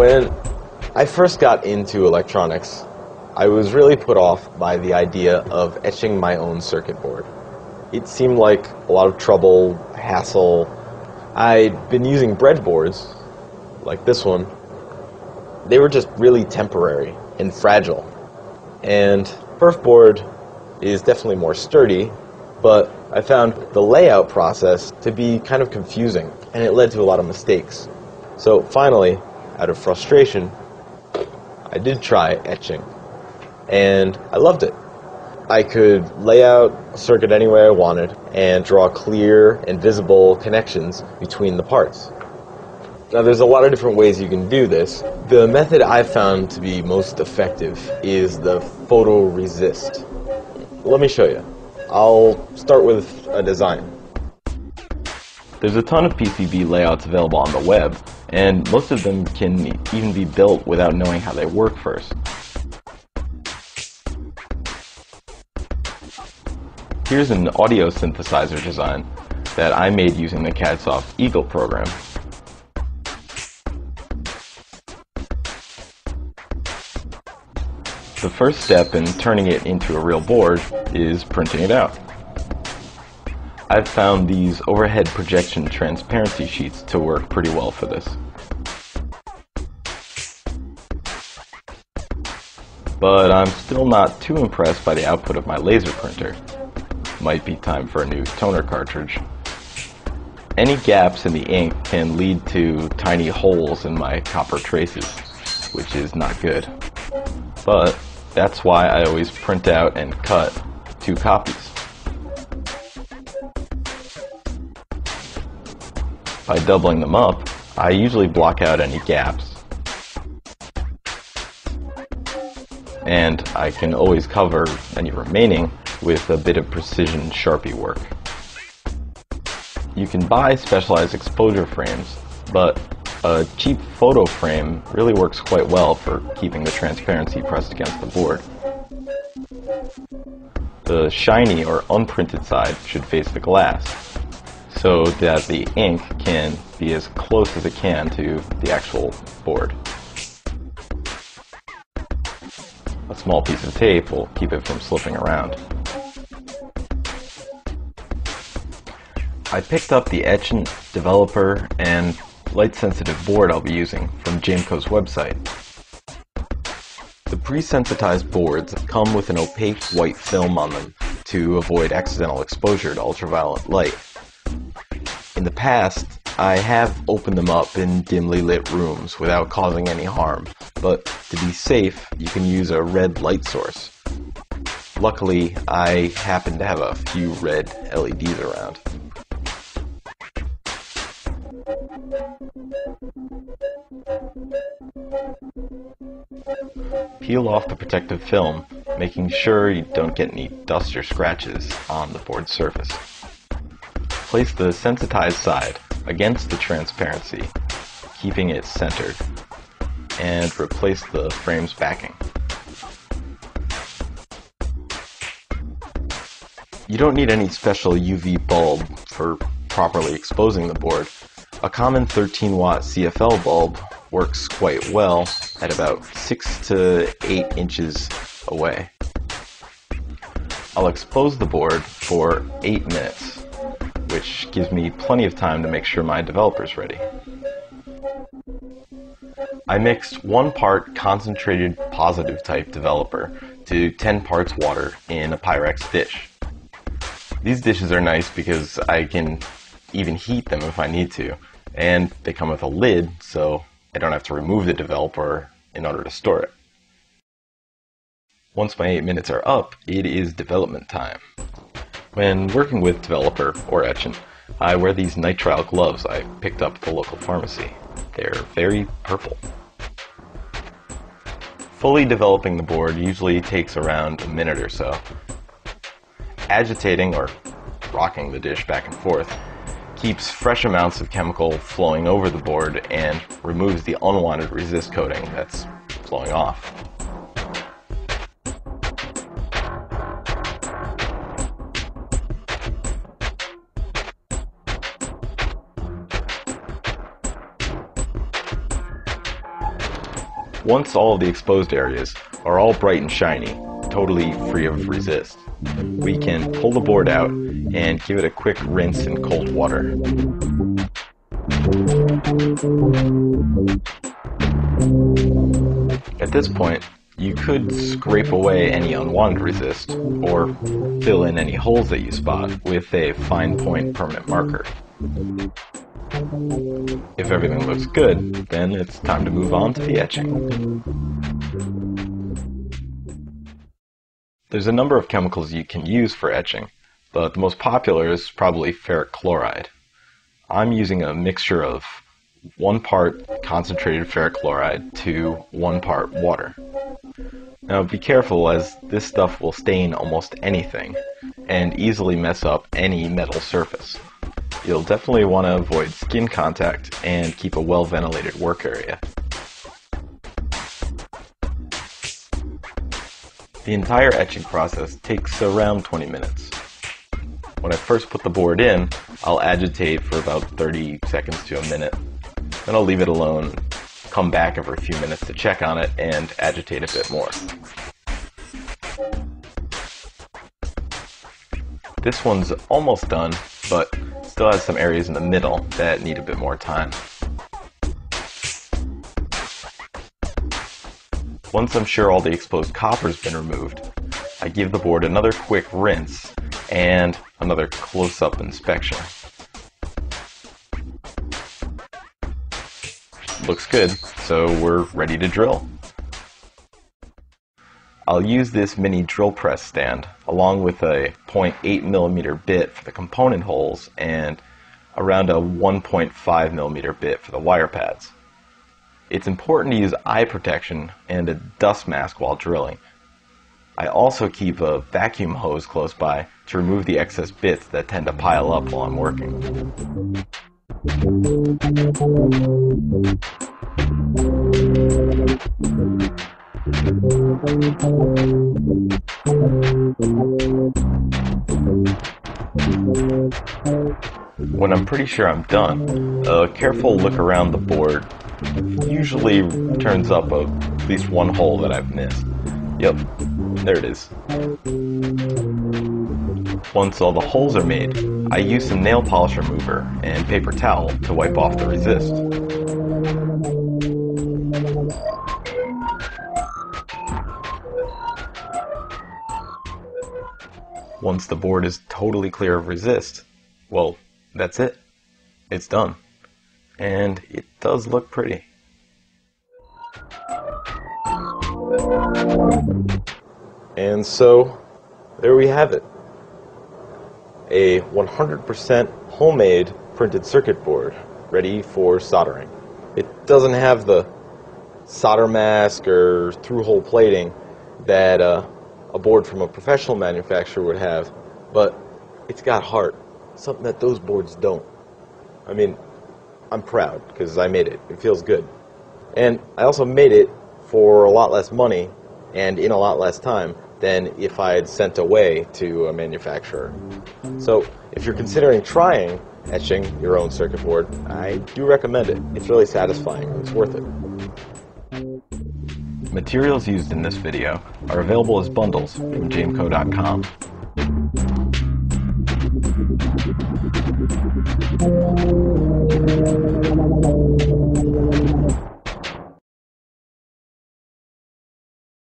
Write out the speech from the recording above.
When I first got into electronics, I was really put off by the idea of etching my own circuit board. It seemed like a lot of trouble, hassle. I'd been using breadboards, like this one. They were just really temporary and fragile. And perf board is definitely more sturdy, but I found the layout process to be kind of confusing, and it led to a lot of mistakes. So finally, out of frustration, I did try etching, and I loved it. I could lay out a circuit any way I wanted and draw clear and visible connections between the parts. Now, there's a lot of different ways you can do this. The method I've found to be most effective is the photoresist. Let me show you. I'll start with a design. There's a ton of PCB layouts available on the web, and most of them can even be built without knowing how they work first. Here's an audio synthesizer design that I made using the CADSoft Eagle program. The first step in turning it into a real board is printing it out. I've found these overhead projection transparency sheets to work pretty well for this. But I'm still not too impressed by the output of my laser printer. Might be time for a new toner cartridge. Any gaps in the ink can lead to tiny holes in my copper traces, which is not good. But that's why I always print out and cut two copies. By doubling them up, I usually block out any gaps. And I can always cover any remaining with a bit of precision Sharpie work. You can buy specialized exposure frames, but a cheap photo frame really works quite well for keeping the transparency pressed against the board. The shiny or unprinted side should face the glass, so that the ink can be as close as it can to the actual board. A small piece of tape will keep it from slipping around. I picked up the Etchant developer and light-sensitive board I'll be using from Jameco's website. The pre-sensitized boards come with an opaque white film on them to avoid accidental exposure to ultraviolet light. In the past, I have opened them up in dimly lit rooms without causing any harm, but to be safe, you can use a red light source. Luckily, I happen to have a few red LEDs around. Peel off the protective film, making sure you don't get any dust or scratches on the board surface. Place the sensitized side against the transparency, keeping it centered, and replace the frame's backing. You don't need any special UV bulb for properly exposing the board. A common 13 watt CFL bulb works quite well at about 6 to 8 inches away. I'll expose the board for 8 minutes, which gives me plenty of time to make sure my developer's ready. I mixed one part concentrated positive type developer to 10 parts water in a Pyrex dish. These dishes are nice because I can even heat them if I need to, and they come with a lid so I don't have to remove the developer in order to store it. Once my 8 minutes are up, it is development time. When working with developer or etchant, I wear these nitrile gloves I picked up at the local pharmacy. They're very purple. Fully developing the board usually takes around a minute or so. Agitating or rocking the dish back and forth keeps fresh amounts of chemical flowing over the board and removes the unwanted resist coating that's flowing off. Once all of the exposed areas are all bright and shiny, totally free of resist, we can pull the board out and give it a quick rinse in cold water. At this point, you could scrape away any unwanted resist or fill in any holes that you spot with a fine point permanent marker. If everything looks good, then it's time to move on to the etching. There's a number of chemicals you can use for etching, but the most popular is probably ferric chloride. I'm using a mixture of one part concentrated ferric chloride to one part water. Now be careful as this stuff will stain almost anything and easily mess up any metal surface. You'll definitely want to avoid skin contact and keep a well ventilated work area. The entire etching process takes around 20 minutes. When I first put the board in, I'll agitate for about 30 seconds to a minute then I'll leave it alone, come back every few minutes to check on it, and agitate a bit more. This one's almost done, but still has some areas in the middle that need a bit more time. Once I'm sure all the exposed copper's been removed, I give the board another quick rinse and another close-up inspection. looks good, so we're ready to drill. I'll use this mini drill press stand along with a 0.8 millimeter bit for the component holes and around a 1.5 millimeter bit for the wire pads. It's important to use eye protection and a dust mask while drilling. I also keep a vacuum hose close by to remove the excess bits that tend to pile up while I'm working. When I'm pretty sure I'm done, a careful look around the board usually turns up a, at least one hole that I've missed. Yep, there it is. Once all the holes are made, I use some nail polish remover and paper towel to wipe off the resist. Once the board is totally clear of resist, well, that's it. It's done. And it does look pretty. And so, there we have it. A 100% homemade printed circuit board ready for soldering. It doesn't have the solder mask or through-hole plating that uh, a board from a professional manufacturer would have, but it's got heart, something that those boards don't. I mean, I'm proud because I made it. It feels good. And I also made it for a lot less money and in a lot less time than if I had sent away to a manufacturer. So if you're considering trying etching your own circuit board, I do recommend it. It's really satisfying. It's worth it. Materials used in this video are available as bundles from jameco.com.